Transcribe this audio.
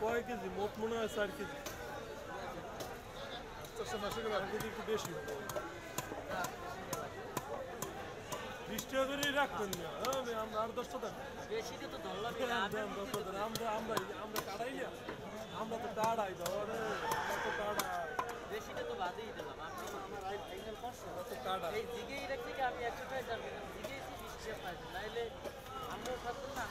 কয় কেজি? মোট মনে হয় চার কেজি। আস্তে মাসে চার কেজি একটু বেশি আমি- আমরা দশটা। আমরা আমরা কাটাই না। আমরা তো কাটাই দাও এই দিকেই রেখে আমি একশো টাকা যাবেন দিকেই তো বিশ টাকা পাইছি নাইলে আমিও খাচ্ছেন না